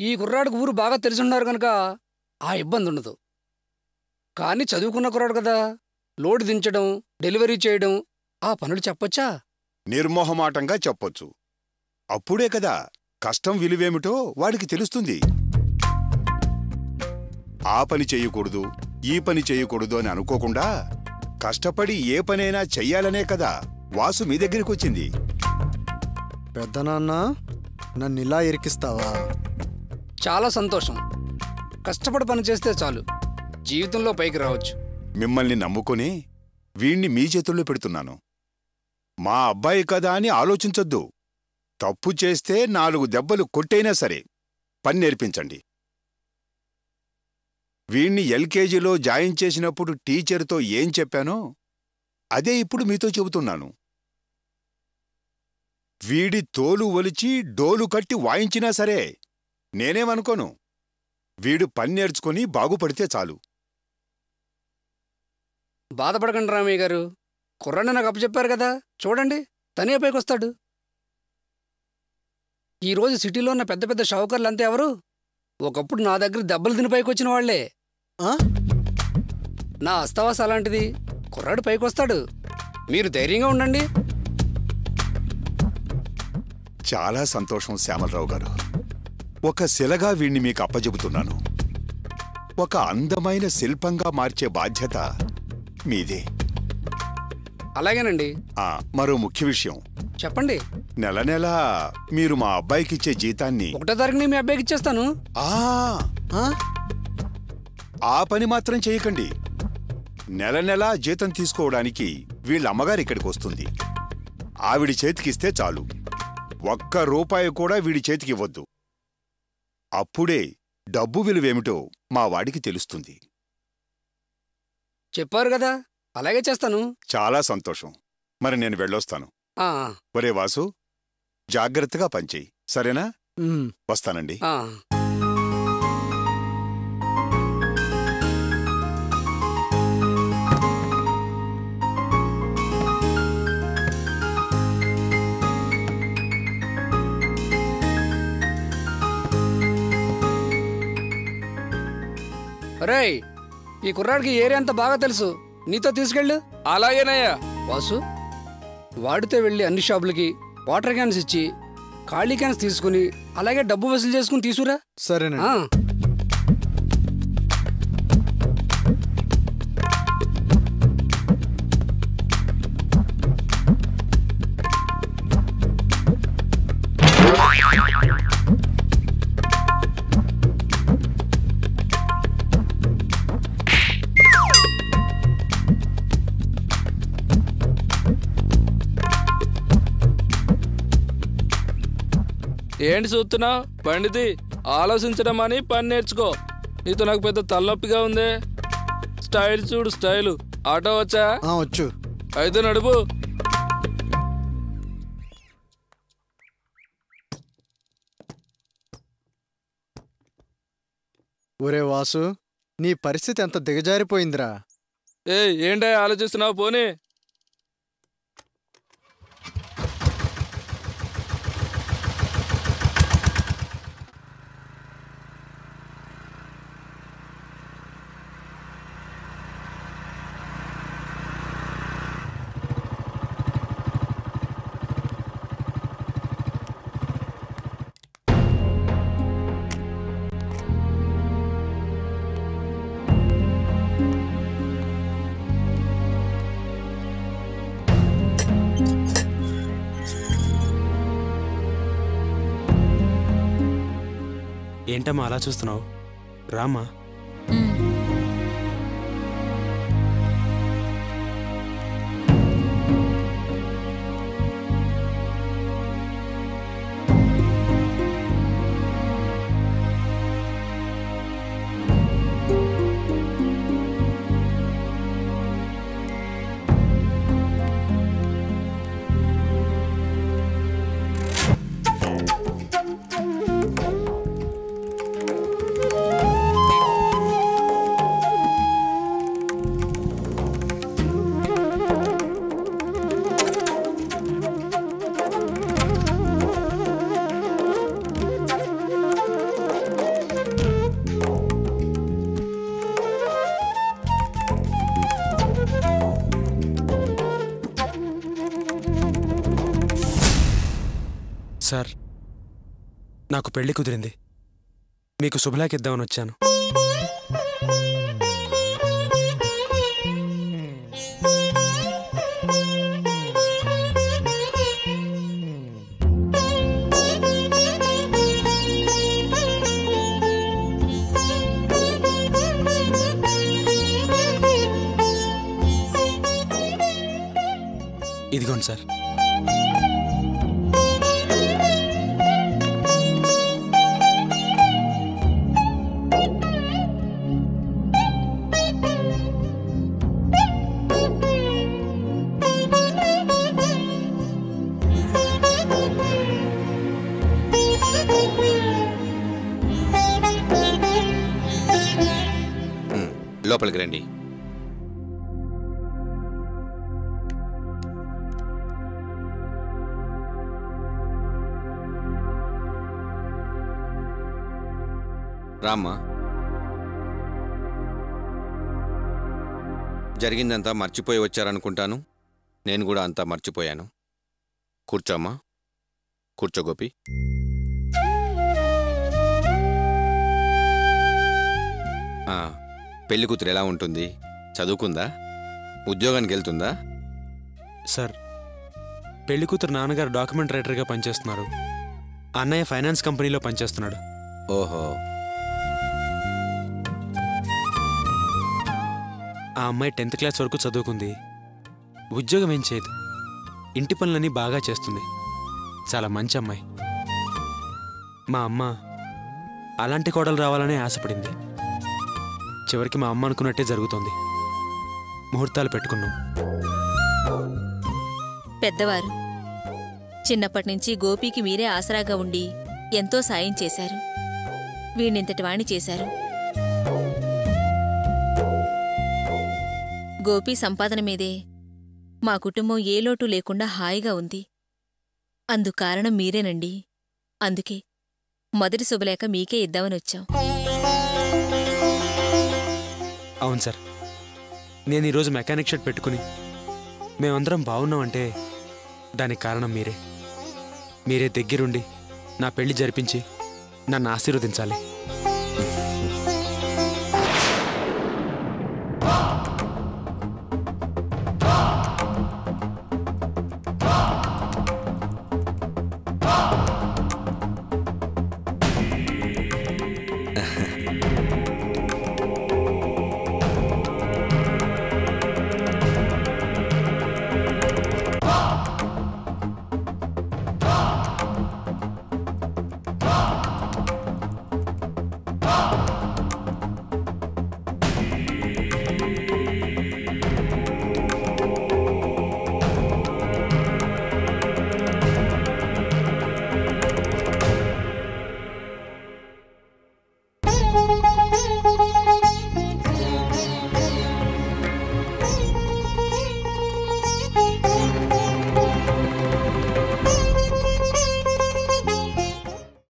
ఈ కుర్రాడికి ఊరు బాగా తెలిసున్నారు కనుక ఆ ఇబ్బంది ఉండదు. కానీ చదువుకున్న కుర్రాడు కదా లోడ్ దించడం డెలివరీ చేయడం ఆ పనులు చెప్పొచ్చా? నిర్మోహమాటంగా చెప్పొచ్చు. అప్పుడే కదా కష్టం విలువేమిటో వాడికి తెలుస్తుంది. ఆ పని చెయ్యకూడదు ఈ పని చెయ్యకూడదు అని అనుకోకుండా కష్టపడి ఏ పనైనా చెయ్యాలనే కదా వాసు మీ దగ్గరికి వచ్చింది పెద్దనాన్న నన్ను ఇలా ఇరికిస్తావా? చాలా సంతోషం. కష్టపడి పనిచేస్తే చాలు. జీవితంలో పైకి రావచ్చు. మిమ్మల్ని నమ్ముకొని వీణ్ణి మీ చేతుల్లో పెడుతున్నాను. మా అబ్బాయి కదా అని ఆలోచించొద్దు. తప్పు చేస్తే నాలుగు దెబ్బలు కొట్టైనా సరే పని నేర్పించండి. వీణ్ణి ఎల్కేజీలో జాయిన్ చేసినప్పుడు టీచర్తో ఏం చెప్పానో అదే ఇప్పుడు మీతో చెబుతున్నాను. వీడి తోలు ఒలిచి డోలు కట్టి వాయించినా సరే నేనేమనుకోను? వీడు పని నేర్చుకుని బాగుపడితే చాలు. బాధపడకండి రామయ్య గారు. కుర్రాడిని నాకు అప్పచెప్పారు కదా. చూడండి తనే పైకొస్తాడు. ఈరోజు సిటీలో ఉన్న పెద్ద పెద్ద షావుకర్లు అంతే ఎవరు? ఒకప్పుడు నా దగ్గర దెబ్బలు తిని పైకొచ్చిన వాళ్ళే ఆ? నా అస్తవాస అలాంటిది. కుర్రాడు పైకొస్తాడు. మీరు ధైర్యంగా ఉండండి. చాలా సంతోషం శ్యామలరావు గారు. ఒక శిలగా వీణ్ణి మీకు అప్పజెబుతున్నాను. ఒక అందమైన శిల్పంగా మార్చే బాధ్యత మీదే. అలాగేనండి. ఆ మరో ముఖ్య విషయం. చెప్పండి. నెల నెల మీరు మా అబ్బాయికిచ్చే జీతాన్ని ఒకటో తారీఖుని మీ అబ్బాయికి ఇచ్చేస్తాను. ఆ. ఆ? ఆ పని మాత్రం చేయకండి. నెల నెలా జీతం తీసుకోవడానికి వీళ్ళ అమ్మగారు ఇక్కడికి వస్తుంది. ఆవిడ చేతికిస్తే చాలు. ఒక్క రూపాయి కూడా వీడి చేతికి ఇవ్వద్దు. అప్పుడే డబ్బు విలువేమిటో మా వాడికి తెలుస్తుంది. చెప్పారు కదా అలాగే చేస్తాను. చాలా సంతోషం. మరి నేను వెళ్ళొస్తాను. ఆ, ఒరే వాసు జాగ్రత్తగా పనిచేయి. సరేనా. వస్తానండి. ఆ. రేయ్ ఈ కుర్రాడికి ఏరియా అంతా బాగా తెలుసు. నీతో తీసుకెళ్ళు. అలాగేనయ్యా. వాసు వాడితే వెళ్ళి అన్ని షాపులకి వాటర్ క్యాన్స్ ఇచ్చి ఖాళీ క్యాన్స్ తీసుకుని అలాగే డబ్బు వసూలు చేసుకుని తీసుకురా. సరేనండి. ఏంటి చూస్తున్నావు బండిది ఆలోచించడం అని పని నేర్చుకో. నీతో నాకు పెద్ద తలనొప్పిగా ఉందే. స్టైల్ చూడు స్టైలు. ఆటో వచ్చా? ఆ, వచ్చు. అయితే నడుపు. ఒరే వాసు నీ పరిస్థితి ఎంత దిగజారిపోయిందిరా. ఏయ్ ఏంటయ్యా ఆలోచిస్తున్నావు? పోనీ. ఏంటమ్మా అలా చూస్తున్నావు? సార్ నాకు పెళ్ళి కుదిరింది. మీకు శుభలాకిద్దామని ఇద్దామని వచ్చాను. ఇదిగోండి సార్. లోపలికి రండి. రామ్మా. జరిగిందంతా మర్చిపోయి వచ్చారనుకుంటాను. నేను కూడా అంతా మర్చిపోయాను. కూర్చోమ్మా. కూర్చో గోపి. ఆ, పెళ్ళి కూతురు ఎలా ఉంటుంది? చదువుకుందా? ఉద్యోగానికి వెళ్తుందా సార్ పెళ్ళి కూతురు నాన్నగారు డాక్యుమెంట్ రైటర్గా పనిచేస్తున్నారు. అన్నయ్య ఫైనాన్స్ కంపెనీలో పనిచేస్తున్నాడు. ఓహో. ఆ అమ్మాయి టెన్త్ క్లాస్ వరకు చదువుకుంది. ఉద్యోగం ఏం చేయదు. ఇంటి పనులన్నీ బాగా చేస్తుంది. చాలా మంచి అమ్మాయి. మా అమ్మ అలాంటి కోడలు రావాలనే ఆశపడింది. చివరికి మా అమ్మ అనుకున్నట్టే జరుగుతోంది. ముహూర్తాలు పెట్టుకున్నాం. పెద్దవారు చిన్నప్పటి నుంచి గోపికి మీరే ఆసరాగా ఉండి ఎంతో సాయం చేశారు. వీణింతటి వాణి చేశారు. గోపి సంపాదన మీదే మా కుటుంబం ఏ లోటు లేకుండా హాయిగా ఉంది. అందుకారణం మీరేనండి. అందుకే మొదటి శుభలేఖ మీకే ఇద్దామని వచ్చాం. అవును సార్. నేను ఈరోజు మెకానిక్ షెడ్ పెట్టుకుని మేమందరం బాగున్నామంటే దానికి కారణం మీరే. మీరే దగ్గరుండి నా పెళ్ళి జరిపించి నన్ను ఆశీర్వదించాలి.